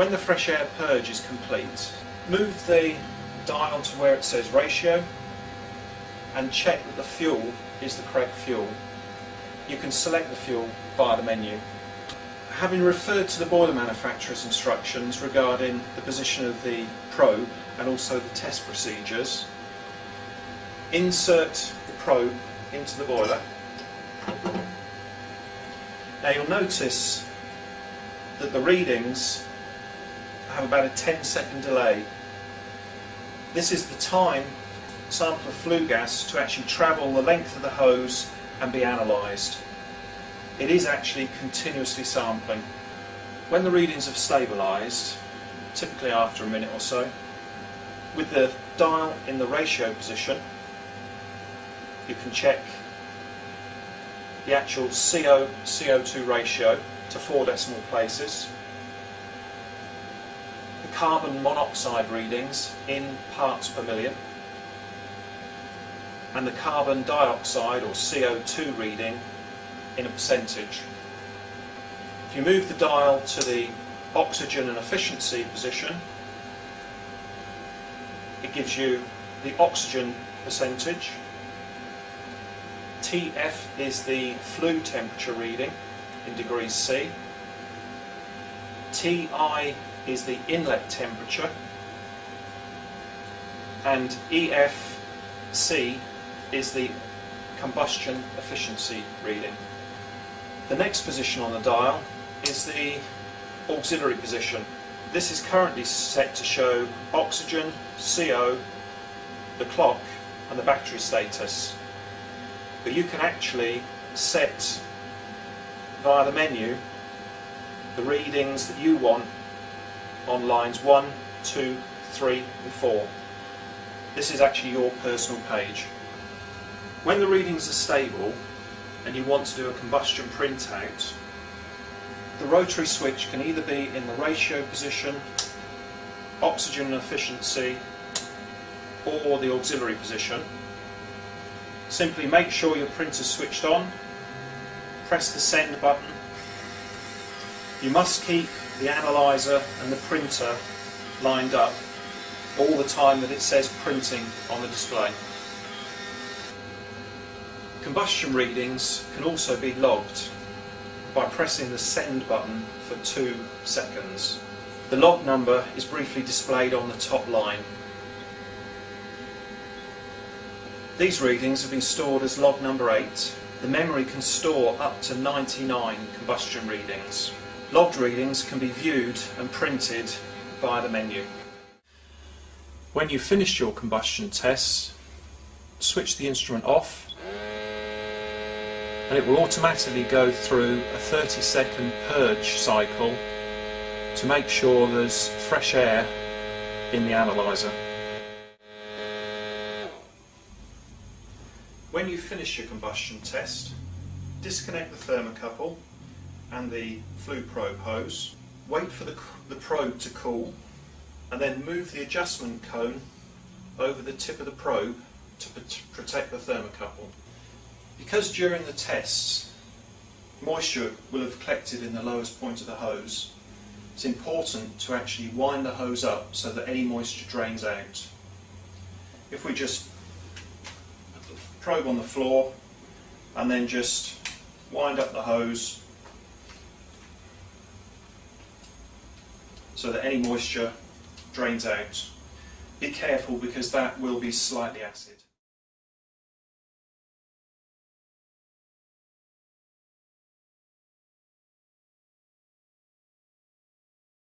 When the fresh air purge is complete, move the dial to where it says ratio and check that the fuel is the correct fuel. You can select the fuel via the menu. Having referred to the boiler manufacturer's instructions regarding the position of the probe and also the test procedures, insert the probe into the boiler. Now you'll notice that the readings have about a 10 second delay. This is the time sample of flue gas to actually travel the length of the hose and be analysed. It is actually continuously sampling. When the readings have stabilised, typically after a minute or so, with the dial in the ratio position, you can check the actual CO CO2 ratio to four decimal places carbon monoxide readings in parts per million and the carbon dioxide or CO2 reading in a percentage. If you move the dial to the oxygen and efficiency position, it gives you the oxygen percentage. TF is the flue temperature reading in degrees C. TI is the inlet temperature and EFC is the combustion efficiency reading. The next position on the dial is the auxiliary position. This is currently set to show oxygen, CO, the clock and the battery status. But you can actually set via the menu the readings that you want on lines 1, 2, 3 and 4. This is actually your personal page. When the readings are stable and you want to do a combustion printout, the rotary switch can either be in the ratio position, oxygen efficiency or the auxiliary position. Simply make sure your printer is switched on, press the send button. You must keep the analyzer and the printer lined up all the time that it says printing on the display. Combustion readings can also be logged by pressing the send button for two seconds. The log number is briefly displayed on the top line. These readings have been stored as log number 8. The memory can store up to 99 combustion readings. Logged readings can be viewed and printed via the menu. When you've finished your combustion tests, switch the instrument off and it will automatically go through a 30 second purge cycle to make sure there's fresh air in the analyzer. When you finish your combustion test, disconnect the thermocouple and the flue probe hose, wait for the, the probe to cool and then move the adjustment cone over the tip of the probe to protect the thermocouple. Because during the tests moisture will have collected in the lowest point of the hose, it's important to actually wind the hose up so that any moisture drains out. If we just put the probe on the floor and then just wind up the hose so that any moisture drains out. Be careful because that will be slightly acid.